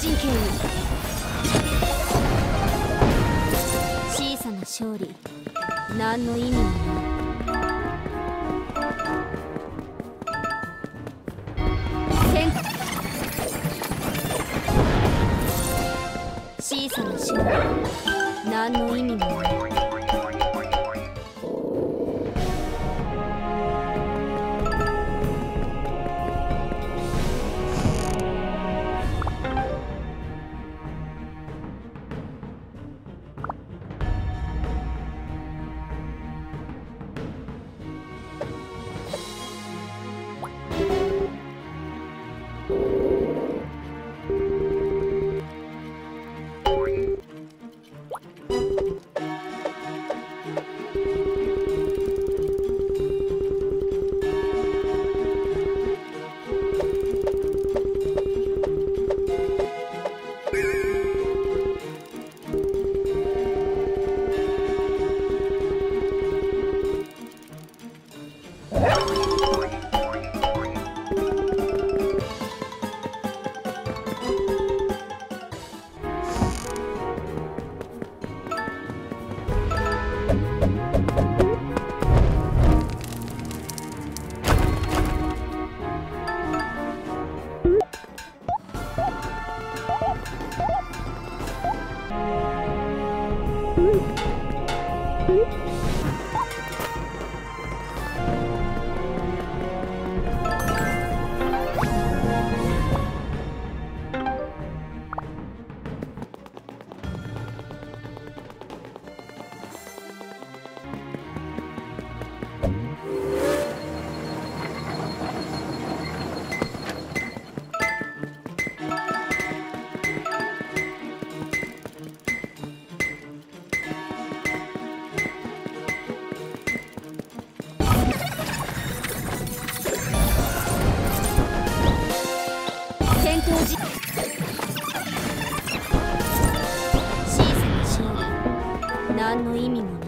陣形に小さな勝利。何の意味もない。戦小さな勝利。何の意味もない。戦闘時小さな勝利何の意味もない。